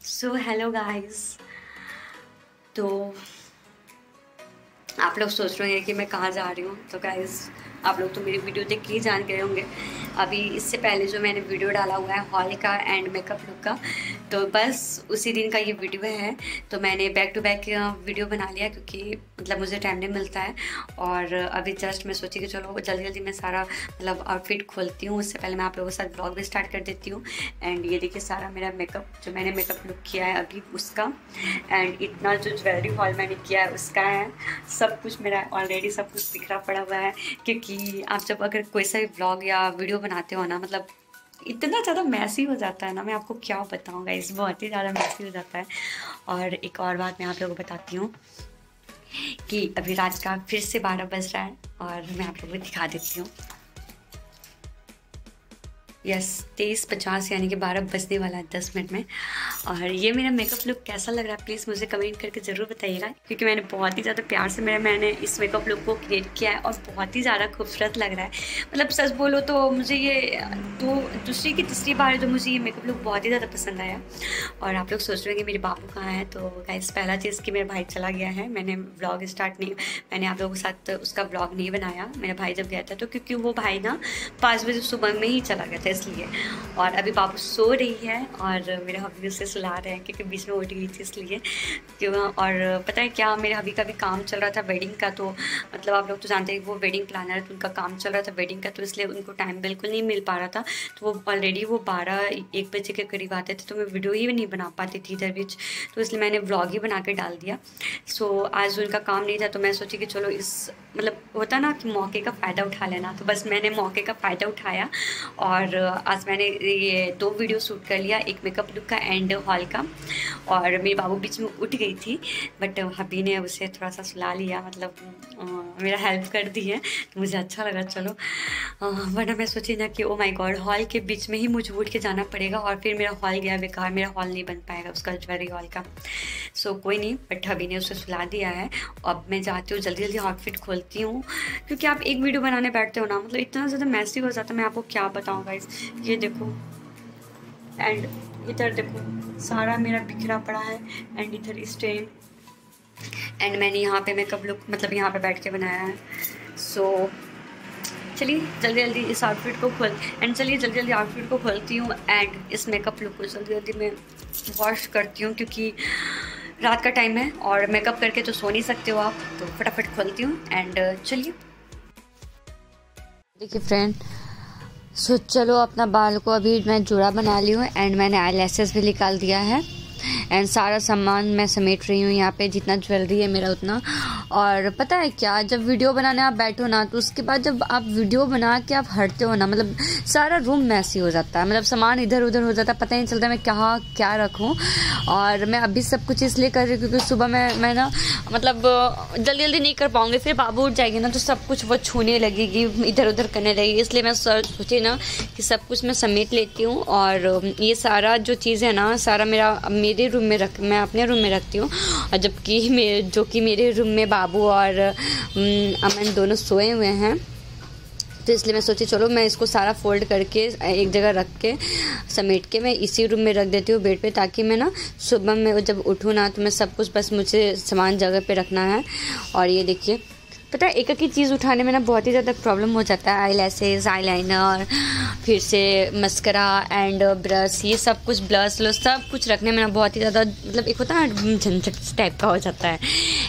So hello guys तो आप लोग सोच रहे हैं कि मैं कहाँ जा रही हूँ। तो गाइस आप लोग तो मेरी वीडियो देख के ही जान गए होंगे। अभी इससे पहले जो मैंने वीडियो डाला हुआ है हॉल का एंड मेकअप लुक का तो बस उसी दिन का ये वीडियो है। तो मैंने बैक टू बैक वीडियो बना लिया क्योंकि मतलब मुझे टाइम नहीं मिलता है। और अभी जस्ट मैं सोची कि चलो जल्दी जल्दी मैं सारा मतलब आउटफिट खोलती हूँ। उससे पहले मैं आप लोगों के साथ ब्लॉग भी स्टार्ट कर देती हूँ। एंड ये देखिए सारा मेरा मेकअप जो मैंने मेकअप लुक किया है अभी उसका। एंड इतना जो ज्वेलरी हॉल मैंने किया है उसका है। सब कुछ मेरा ऑलरेडी सब कुछ बिखरा पड़ा हुआ है। क्योंकि आप जब अगर कोई सा भी ब्लॉग या वीडियो बनाते हो ना मतलब इतना ज़्यादा मैसी हो जाता है ना, मैं आपको क्या बताऊँगा इस बहुत ही ज़्यादा मैसी हो जाता है। और एक और बात मैं आप लोगों को बताती हूँ कि अभी रात का फिर से बारह बज रहा है और मैं आप लोगों को दिखा देती हूँ। यस तेईस पचास यानी कि बारह बजने वाला है दस मिनट में। और ये मेरा मेकअप लुक कैसा लग रहा है प्लीज़ मुझे कमेंट करके ज़रूर बताइएगा, क्योंकि मैंने बहुत ही ज़्यादा प्यार से मेरा, मैंने इस मेकअप लुक को क्रिएट किया है और बहुत ही ज़्यादा खूबसूरत लग रहा है। मतलब सच बोलो तो मुझे ये दो, दूसरी की तीसरी बार जो मुझे ये मेकअप लुक बहुत ही ज़्यादा पसंद आया। और आप लोग सोच रहे हैं कि मेरे बाबू कहाँ हैं? तो गाइस पहला चीज़ कि मेरा भाई चला गया है। मैंने ब्लॉग स्टार्ट नहीं, मैंने आप लोगों के साथ उसका ब्लॉग नहीं बनाया। मेरा भाई जब गया था तो क्योंकि वो भाई ना पाँच बजे सुबह में ही चला गया था, इसलिए। और अभी बाबू सो रही है और मेरे हबी उसे सुला रहे हैं क्योंकि बीच में उठ गई थी इसलिए। और पता है क्या, मेरे हबी का भी काम चल रहा था वेडिंग का तो मतलब आप लोग तो जानते हैं वो वेडिंग प्लानर है तो उनका काम चल रहा था वेडिंग का तो इसलिए उनको टाइम बिल्कुल नहीं मिल पा रहा था। तो वो ऑलरेडी वो बारह एक बजे के करीब आते थे तो मैं वीडियो ही नहीं बना पाती थी इधर बीच। तो इसलिए मैंने व्लॉग ही बना के डाल दिया। सो आज उनका काम नहीं था तो मैं सोची कि चलो इस मतलब होता ना कि मौके का फ़ायदा उठा लेना। तो बस मैंने मौके का फ़ायदा उठाया, और आज मैंने ये दो वीडियो शूट कर लिया, एक मेकअप लुक का एंड हॉल का और मेरे बाबू बीच में उठ गई थी बट हबी ने उसे थोड़ा सा सुला लिया मतलब आ, मेरा हेल्प कर दी है तो मुझे अच्छा लगा चलो। वरना मैं सोची ना कि ओ माय गॉड हॉल के बीच में ही मुझे उठ के जाना पड़ेगा और फिर मेरा हॉल गया बेकार मेरा हॉल नहीं बन पाएगा उसका ज्वेलरी हॉल का। सो so, कोई नहीं बट हबी ने उसे सुला दिया है। अब मैं जाती हूँ जल्दी जल्दी आउटफिट खोलती हूँ क्योंकि आप एक वीडियो बनाने बैठते हो ना मतलब इतना ज़्यादा मैसी हो जाता है मैं आपको क्या बताऊँ गाइस ये देखो एंड इधर देखो सारा मेरा बिखरा पड़ा है एंड इधर स्टेन एंड मैंने यहाँ पे मेकअप लुक मतलब यहाँ पे बैठ के बनाया है. सो so, चलिए जल्दी जल्दी इस आउटफिट को खोल एंड चलिए जल्दी जल्दी आउटफिट को खोलती हूँ एंड इस मेकअप लुक को जल्दी जल्दी मैं वॉश करती हूँ क्योंकि रात का टाइम है और मेकअप करके तो सो नहीं सकते हो आप तो फटाफट खोलती हूँ एंड चलिए. देखिए फ्रेंड सो so, चलो अपना बाल को अभी मैं जुड़ा बना ली हूँ एंड मैंने आई भी निकाल दिया है। एंड सारा सामान मैं समेट रही हूँ यहाँ पे जितना ज्वेलरी है मेरा उतना। और पता है क्या जब वीडियो बनाने आप बैठो ना तो उसके बाद जब आप वीडियो बना के आप हटते हो ना मतलब सारा रूम मैसी हो जाता है। मतलब सामान इधर उधर हो जाता है पता नहीं चलता मैं क्या क्या रखूँ। और मैं अभी सब कुछ इसलिए कर रही हूँ क्योंकि सुबह मैं मैं ना मतलब जल्दी जल्दी नहीं कर पाऊँगी, फिर बाबू उठ जाएगी ना तो सब कुछ वो छूने लगेगी इधर उधर करने लगेगी, इसलिए मैं सोची ना कि सब कुछ मैं समेट लेती हूँ और, ये सारा जो चीज़ है ना, सारा मेरा, मेरे रूम में रख, मैं अपने रूम में रखती हूँ, और जबकि जो कि मेरे रूम में बाबू और अमन दोनों सोए हुए हैं। तो इसलिए मैं सोची, चलो मैं इसको सारा फोल्ड करके, एक जगह रख के, समेट के मैं इसी रूम में रख देती हूँ बेड पे, ताकि मैं ना सुबह में जब उठूँ ना तो मैं सब कुछ, बस मुझे समान जगह पे रखना है। और ये देखिए, पता है एक एक चीज़ उठाने में ना बहुत ही ज़्यादा प्रॉब्लम हो जाता है। आई लेसेज आई लाइनर फिर से मस्करा एंड ब्रश ये सब कुछ ब्लश व्लश सब कुछ रखने में ना बहुत ही ज़्यादा मतलब एक होता है ना, झंझट टाइप का हो जाता है।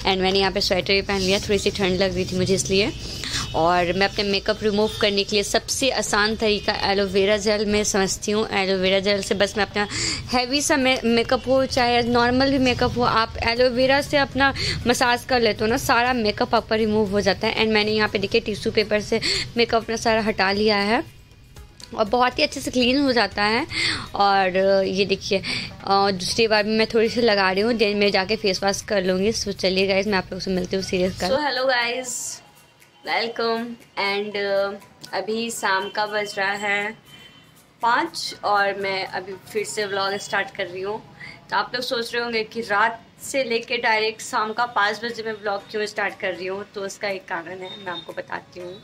एंड मैंने यहाँ पे स्वेटर भी पहन लिया, थोड़ी सी ठंड लग रही थी मुझे इसलिए। और मैं अपने मेकअप रिमूव करने के लिए सबसे आसान तरीका एलोवेरा जेल में समझती हूँ। एलोवेरा जेल से बस मैं अपना हैवी सा मेकअप हो, चाहे नॉर्मल भी मेकअप हो, आप एलोवेरा से अपना मसाज कर लेते हो ना, सारा मेकअप आपका रिमूव हो जाता है। एंड मैंने यहाँ पे देखिए टिश्यू पेपर से मेकअप अपना सारा हटा लिया है। और बहुत ही अच्छे से क्लीन हो जाता है। और ये देखिए दूसरी बार भी मैं थोड़ी सी लगा रही हूँ, दिन में जाके फेस वॉश कर लूँगी। सो चलिए गाइज़ मैं आप लोगों से मिलती हूँ सीरियस कर हेलो गाइज़ वेलकम एंड अभी शाम का बज रहा है पाँच और मैं अभी फिर से व्लॉग स्टार्ट कर रही हूँ। तो आप लोग सोच रहे होंगे कि रात से लेके डायरेक्ट शाम का पाँच बजे मैं ब्लॉग क्यों स्टार्ट कर रही हूँ? तो उसका एक कारण है, मैं आपको बताती हूँ।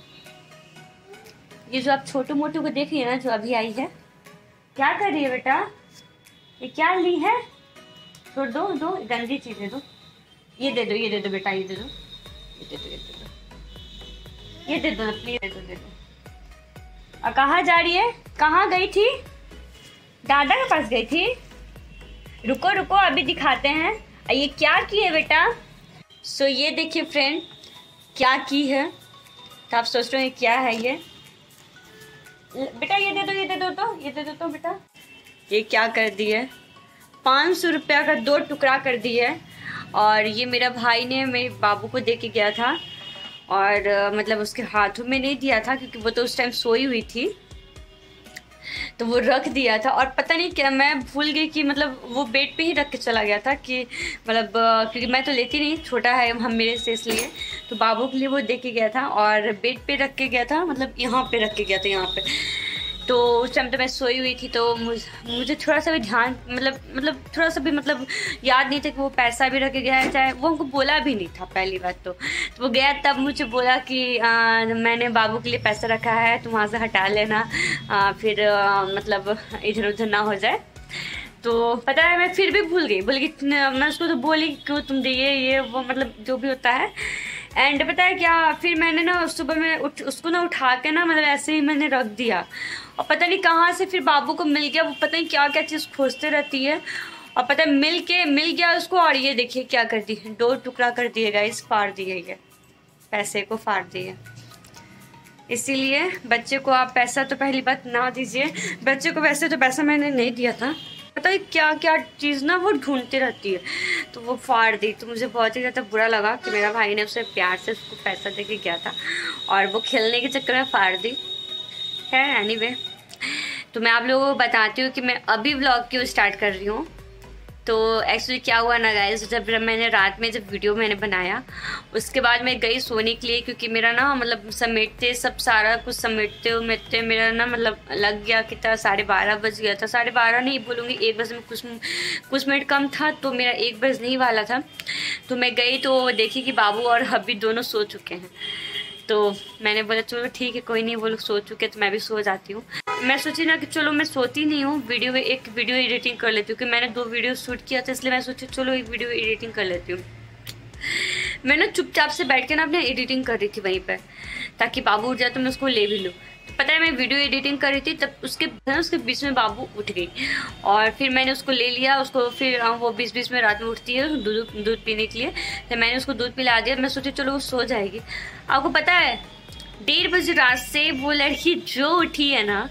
ये जो आप छोटू मोटू को देख रही है ना, जो अभी आई है, क्या कर रही है बेटा? ये क्या ली है? छोड़ दो दो, गंदी चीज़ दो। ये दे दो, ये दे दो बेटा, ये दे दो। ये दे दो, ये दे दो। ये दे दो प्लीज़ दे दो दे दो। और कहाँ जा रही है? कहाँ गई थी? दादा के पास गई थी? रुको रुको अभी दिखाते हैं। ये क्या की है बेटा? सो so, ये देखिए फ्रेंड क्या की है? तो आप सोच रहे हैं क्या है ये? बेटा ये दे दो ये दे दो तो ये दे दो तो बेटा। ये क्या कर दी है? पाँच सौ रुपया का दो टुकड़ा कर दी है। और ये मेरा भाई ने मेरे बाबू को दे के गया था। और मतलब उसके हाथों में नहीं दिया था क्योंकि वो तो उस टाइम सोई हुई थी। तो वो रख दिया था और पता नहीं क्या, मैं भूल गई कि मतलब वो बेड पे ही रख के चला गया था कि मतलब क्योंकि मैं तो लेती नहीं, छोटा है हम मेरे से इसलिए। तो बाबू के लिए वो दे के गया था और बेड पे रख के गया था मतलब यहाँ पे रख के गया था, यहाँ पे। तो उस टाइम तो मैं सोई हुई थी तो मुझ, थोड़ा सा भी ध्यान मतलब मतलब थोड़ा सा भी मतलब याद नहीं था कि वो पैसा भी रख गया है चाहे वो हमको बोला भी नहीं था पहली बात तो, तो वो गया तब मुझे बोला कि आ, मैंने बाबू के लिए पैसा रखा है तुम वहाँ से हटा लेना आ, फिर आ, मतलब इधर उधर ना हो जाए। तो पता है मैं फिर भी भूल गई बोली कि मैं उसको तो बोली क्यों तुम दिए ये वो मतलब जो भी होता है एंड पता है क्या? फिर मैंने ना सुबह में उठ, उसको ना उठा के ना मतलब ऐसे ही मैंने रख दिया। और पता नहीं कहाँ से फिर बाबू को मिल गया, वो पता नहीं क्या क्या चीज़ खोजते रहती है। और पता है मिल के, मिल गया उसको और ये देखिए क्या कर दी दो टुकड़ा कर दिएगा इस फाड़ दिए ये। पैसे को फाड़ दिए। इसीलिए बच्चे को आप पैसा तो पहली बात ना दीजिए। बच्चे को वैसे तो पैसा मैंने नहीं दिया था। पता है क्या क्या चीज़ ना वो ढूंढती रहती है। तो वो फाड़ दी तो मुझे बहुत ही ज़्यादा बुरा लगा कि मेरा भाई ने उसे प्यार से उसको पैसा दे के गया था और वो खेलने के चक्कर में फाड़ दी। है एनी anyway, तो मैं आप लोगों को बताती हूँ कि मैं अभी ब्लॉग क्यों स्टार्ट कर रही हूँ। तो एक्चुअली क्या हुआ ना गाइस जब मैंने रात में जब वीडियो मैंने बनाया, उसके बाद मैं गई सोने के लिए क्योंकि मेरा ना मतलब समेटते, सब सारा कुछ समेटते उमेटते मेरा ना मतलब लग गया कितना साढ़े बारह बज गया था। साढ़े बारह नहीं बोलूँगी, एक बजे में कुछ कुछ मिनट कम था तो मेरा एक बज नहीं वाला था। तो मैं गई तो देखी कि बाबू और हब्बी दोनों सो चुके हैं। तो मैंने बोला, चलो ठीक है, कोई नहीं, वो लोग सो चुके तो मैं भी सो जाती हूँ। मैं सोची ना कि चलो मैं सोती नहीं हूँ, वीडियो एक वीडियो एडिटिंग कर लेती हूँ, क्योंकि मैंने दो वीडियो शूट किया था, इसलिए मैं सोची चलो एक वीडियो एडिटिंग कर लेती हूँ। मैं ना चुपचाप से बैठ के ना अपने एडिटिंग कर रही थी वहीं पर, ताकि बाबू उठ जाए तो मैं उसको ले भी लूँ। पता है, मैं वीडियो एडिटिंग कर रही थी, तब उसके उसके बीच में बाबू उठ गई। और फिर मैंने उसको ले लिया, उसको फिर वो बीच बीच में रात में उठती है दूध दूध पीने के लिए। तो मैंने उसको दूध पिला दिया, मैं सोची, चलो, वो सो जाएगी। आपको पता है, डेढ़ बजे रात से वो लड़की जो उठी है ना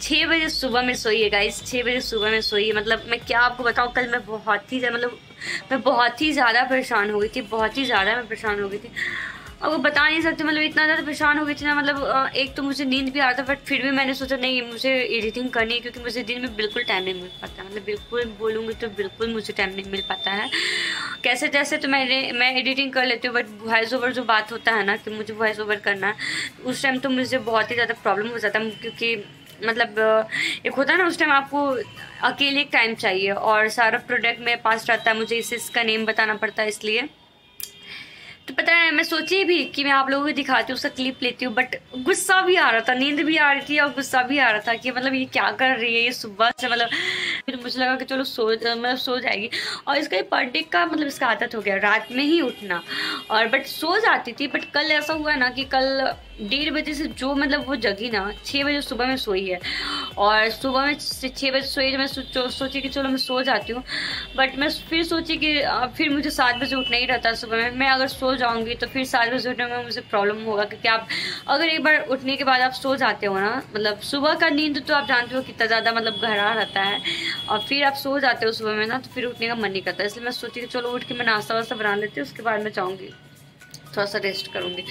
छः बजे सुबह में सोई है गाइस छः बजे सुबह में है। मतलब मैं क्या आपको बताऊँ, कल मैं बहुत ही मतलब मैं बहुत ही ज़्यादा परेशान हो गई थी, बहुत ही ज़्यादा मैं परेशान हो गई थी। अब वो बता नहीं सकते मतलब इतना ज़्यादा परेशान हो गई थी ना मतलब एक तो मुझे नींद भी आ रहा था बट फिर भी मैंने सोचा, नहीं, मुझे एडिटिंग करनी है, क्योंकि मुझे दिन में बिल्कुल टाइम नहीं मिल पाता मतलब बिल्कुल बोलूँगी तो बिल्कुल मुझे टाइम नहीं मिल पाता है। कैसे जैसे तो मैंने, मैं एडिटिंग कर लेती हूँ बट वॉइस ओवर जो बात होता है ना, कि मुझे वॉइस ओवर करना उस टाइम तो मुझे बहुत ही ज़्यादा प्रॉब्लम हो जाता है, क्योंकि मतलब एक होता है ना, उस टाइम आपको अकेले टाइम चाहिए, और सारा प्रोडक्ट मेरे पास रहता है, मुझे इस, इसका नेम बताना पड़ता है, इसलिए। तो पता है, मैं सोची भी कि मैं आप लोगों को दिखाती हूँ, उसका क्लिप लेती हूँ बट गुस्सा भी आ रहा था, नींद भी आ रही थी और गुस्सा भी आ रहा था कि मतलब ये क्या कर रही है, ये सुबह से मतलब फिर मुझे लगा कि चलो सो मतलब सो जाएगी। और इसका ये पर डे का मतलब इसका आदत हो गया, रात में ही उठना। और बट सो जाती थी बट कल ऐसा हुआ ना कि कल डेढ़ बजे से जो मतलब वो जगी ना छः बजे सुबह में सोई है। और सुबह में छः बजे सोई मैं सो, सोची कि चलो मैं सो जाती हूँ। बट मैं फिर सोची कि फिर मुझे सात बजे उठना ही रहता सुबह में। मैं अगर सो जाऊँगी तो फिर सात बजे उठने में मुझे प्रॉब्लम होगा क्योंकि आप अगर एक बार उठने के बाद आप सो जाते हो ना मतलब सुबह का नींद तो आप जानते हो कितना ज़्यादा मतलब गहरा रहता है। और फिर आप सो जाते हो सुबह में ना तो फिर उठने का मन नहीं करता। इसलिए मैं सोची कि चलो उठ के मैं नाश्ता वास्ता बना लेती हूँ उसके बाद मैं जाऊँगी। थोड़ा सा रेस्ट करूँगी।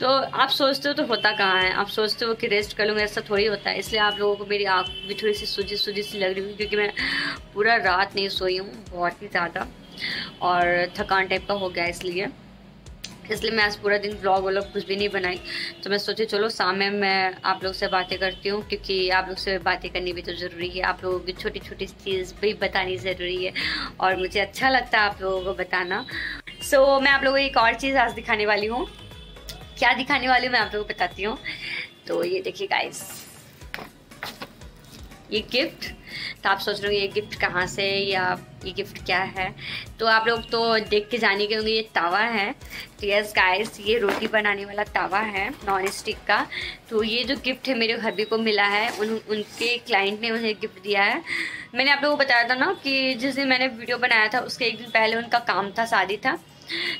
तो आप सोचते हो तो होता कहाँ है? आप सोचते हो कि रेस्ट कर लूँगा ऐसा थोड़ी होता है। इसलिए आप लोगों को मेरी आँख भी थोड़ी सी सूजी सूजी सी लग रही हुई क्योंकि मैं पूरा रात नहीं सोई हूँ बहुत ही ज़्यादा। और थकान टाइप का हो गया इसलिए। इसलिए मैं आज पूरा दिन ब्लॉग व्लॉग कुछ भी नहीं बनाई। तो मैं सोची चलो शाम में मैं आप लोग से बातें करती हूँ क्योंकि आप लोग से बातें करनी भी तो ज़रूरी है। आप लोगों की छोटी छोटी चीज़ भी बतानी ज़रूरी है और मुझे अच्छा लगता है आप लोगों को बताना। सो so, मैं आप लोगों को एक और चीज़ आज दिखाने वाली हूँ। क्या दिखाने वाली हूँ मैं आप लोगों को बताती हूँ। तो ये देखिए गाइस ये गिफ्ट तो आप सोच रहे हो ये गिफ्ट कहाँ से या ये गिफ्ट क्या है? तो आप लोग तो देख के जाने के होंगे ये तवा है। तो यस गाइस ये रोटी बनाने वाला तवा है नॉन स्टिक का। तो ये जो गिफ्ट है मेरे हबी को मिला है, उन, उनके क्लाइंट ने उन्हें गिफ्ट दिया है। मैंने आप लोगों को बताया था ना कि जिस दिन मैंने वीडियो बनाया था, उसके एक दिन पहले उनका काम था, शादी था।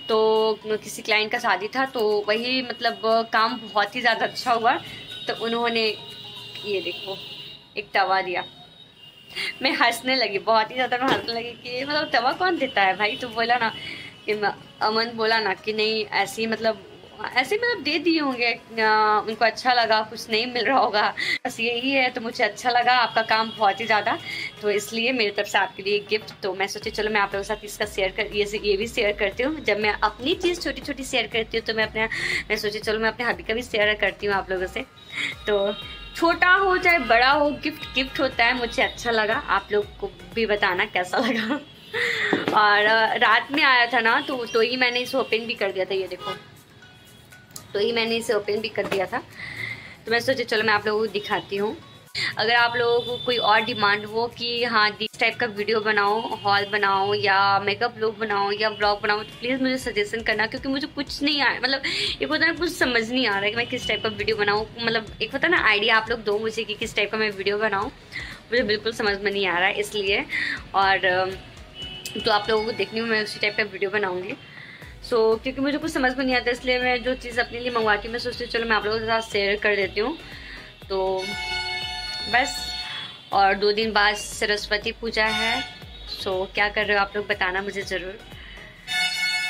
तो किसी क्लाइंट का शादी था तो वही मतलब काम बहुत ही ज़्यादा अच्छा हुआ। तो उन्होंने, ये देखो, एक तवा दिया। मैं हंसने लगी, बहुत ही ज़्यादा मैं हंसने लगी कि मतलब तवा कौन देता है भाई? तो बोला ना कि अमन बोला ना कि, नहीं, ऐसी मतलब ऐसे मतलब दे दिए होंगे उनको अच्छा लगा, कुछ नहीं मिल रहा होगा। बस यही है तो मुझे अच्छा लगा, आपका काम बहुत ही ज़्यादा। तो इसलिए मेरी तरफ़ से आपके लिए गिफ्ट तो मैं सोची, चलो मैं आप लोगों के साथ इसका शेयर कर, ये ये भी शेयर करती हूँ। जब मैं अपनी चीज़ छोटी छोटी शेयर करती हूँ तो मैं अपने, मैं सोची, चलो मैं अपने हबी का भी शेयर करती हूँ आप लोगों से। तो छोटा हो, चाहे बड़ा हो गिफ्ट गिफ्ट होता है, मुझे अच्छा लगा। आप लोग को भी बताना कैसा लगा। और रात में आया था ना तो तो ही मैंने इसे ओपन भी कर दिया था, ये देखो। तो ही मैंने इसे ओपन भी कर दिया था। तो मैं सोचा, चलो मैं आप लोगों को दिखाती हूँ। अगर आप लोगों को कोई और डिमांड हो कि हाँ इस टाइप का वीडियो बनाओ हॉल बनाओ या मेकअप लुक बनाओ या ब्लॉग बनाओ तो प्लीज़ मुझे सजेशन करना, क्योंकि मुझे कुछ नहीं आ मतलब एक होता है कुछ समझ नहीं आ रहा है कि मैं किस टाइप का वीडियो बनाऊँ। मतलब एक होता ना आइडिया आप लोग दो मुझे कि किस टाइप का मैं वीडियो बनाऊँ। मुझे बिल्कुल समझ में नहीं आ रहा है इसलिए। और तो आप लोगों को देखने में मैं उसी टाइप का वीडियो बनाऊँगी। सो so, क्योंकि मुझे कुछ समझ में नहीं आता इसलिए मैं जो चीज़ अपने लिए मंगवाती हूँ मैं सोचती हूँ चलो मैं आप लोगों के साथ शेयर कर देती हूँ। तो बस और दो दिन बाद सरस्वती पूजा है। सो so, क्या कर रहे हो आप लोग बताना मुझे ज़रूर।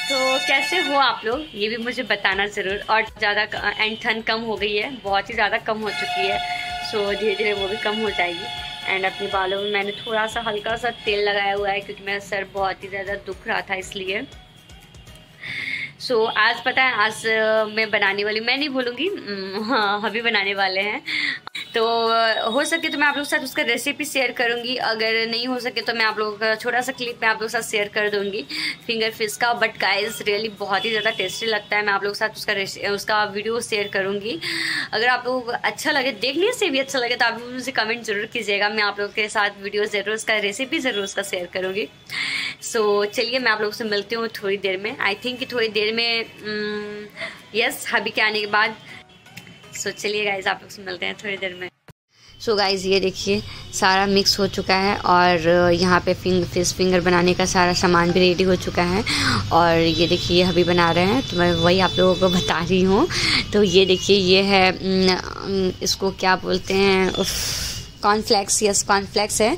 तो कैसे हो आप लोग ये भी मुझे बताना ज़रूर। और ज़्यादा एंड ठंड कम हो गई है बहुत ही ज़्यादा कम हो चुकी है। सो धीरे धीरे वो भी कम हो जाएगी। एंड अपने बालों में मैंने थोड़ा सा हल्का सा तेल लगाया हुआ है क्योंकि मेरा सर बहुत ही ज़्यादा दुख रहा था इसलिए। सो so, आज पता है आज मैं बनाने वाली मैं नहीं भूलूँगी। हाँ अभी बनाने वाले हैं। तो हो सके तो मैं आप लोगों के साथ उसका रेसिपी शेयर करूँगी। अगर नहीं हो सके तो मैं आप लोगों का छोटा सा क्लिप मैं आप लोगों के साथ शेयर कर दूँगी फिंगर फ़िश का। बट गाइस रियली बहुत ही ज़्यादा टेस्टी लगता है। मैं आप लोगों के साथ उसका उसका वीडियो शेयर करूँगी। अगर आप लोगों अच्छा लगे, देखने से भी अच्छा लगे तो आप मुझे कमेंट ज़रूर कीजिएगा। मैं आप लोगों के साथ वीडियो ज़रूर, उसका रेसिपी ज़रूर उसका शेयर करूँगी। सो चलिए मैं आप लोगों से मिलती हूँ थोड़ी देर में। आई थिंक थोड़ी देर में यस हबी के आने के बाद सो चलिए गाइज़ आप लोग से मिलते हैं थोड़ी देर में। सो so गाइज़ ये देखिए, सारा मिक्स हो चुका है और यहाँ पे फिंग फ़िश फिंगर बनाने का सारा सामान भी रेडी हो चुका है। और ये देखिए, ये अभी बना रहे हैं तो मैं वही आप लोगों को बता रही हूँ। तो ये देखिए, ये है इसको क्या बोलते हैं कॉर्नफ्लेक्स यस कॉर्नफ्लेक्स है।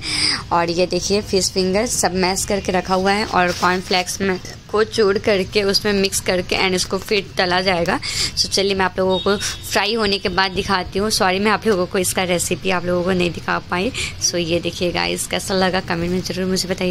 और ये देखिए फ़िश फिंगर सब मैश करके रखा हुआ है और कॉर्नफ्लैक्स में को चूड़ करके उसमें मिक्स करके एंड इसको फिर तला जाएगा। सो चलिए मैं आप लोगों को फ्राई होने के बाद दिखाती हूँ। सॉरी मैं आप लोगों को इसका रेसिपी आप लोगों को नहीं दिखा पाई। सो ये देखिए इस कैसा लगा? कमेंट में ज़रूर मुझे बताइए।